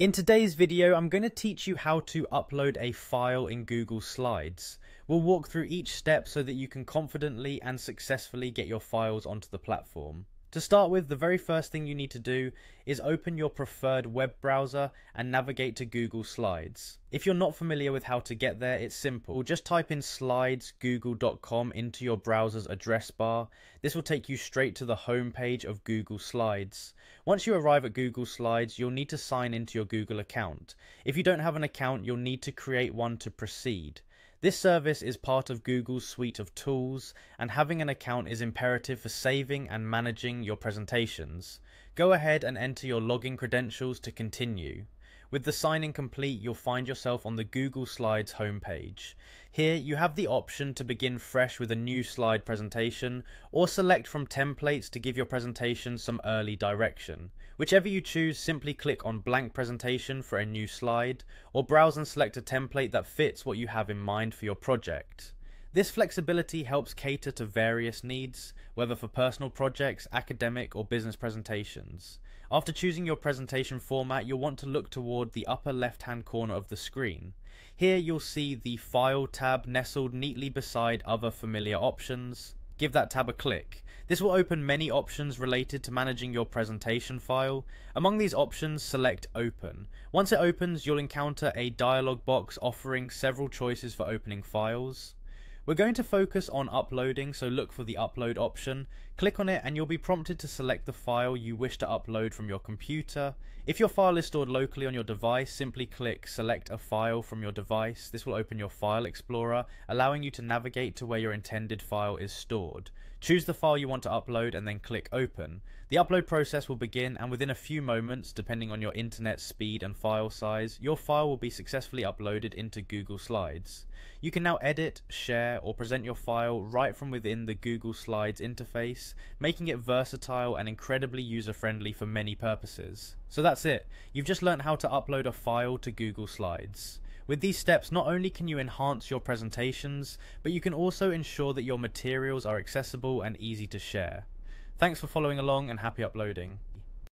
In today's video, I'm going to teach you how to upload a file in Google Slides. We'll walk through each step so that you can confidently and successfully get your files onto the platform. To start with, the very first thing you need to do is open your preferred web browser and navigate to Google Slides. If you're not familiar with how to get there, it's simple. Just type in slides.google.com into your browser's address bar. This will take you straight to the home page of Google Slides. Once you arrive at Google Slides, you'll need to sign into your Google account. If you don't have an account, you'll need to create one to proceed. This service is part of Google's suite of tools, and having an account is imperative for saving and managing your presentations. Go ahead and enter your login credentials to continue. With the signing complete, you'll find yourself on the Google Slides homepage. Here, you have the option to begin fresh with a new slide presentation, or select from templates to give your presentation some early direction. Whichever you choose, simply click on blank presentation for a new slide, or browse and select a template that fits what you have in mind for your project. This flexibility helps cater to various needs, whether for personal projects, academic, or business presentations. After choosing your presentation format, you'll want to look toward the upper left hand corner of the screen. Here you'll see the File tab nestled neatly beside other familiar options. Give that tab a click. This will open many options related to managing your presentation file. Among these options, select Open. Once it opens, you'll encounter a dialog box offering several choices for opening files. We're going to focus on uploading, so look for the upload option. Click on it and you'll be prompted to select the file you wish to upload from your computer. If your file is stored locally on your device, simply click select a file from your device. This will open your file explorer, allowing you to navigate to where your intended file is stored. Choose the file you want to upload and then click open. The upload process will begin and within a few moments, depending on your internet speed and file size, your file will be successfully uploaded into Google Slides. You can now edit, share or present your file right from within the Google Slides interface, making it versatile and incredibly user friendly for many purposes. So that's it, you've just learned how to upload a file to Google Slides. With these steps, not only can you enhance your presentations, but you can also ensure that your materials are accessible and easy to share. Thanks for following along and happy uploading.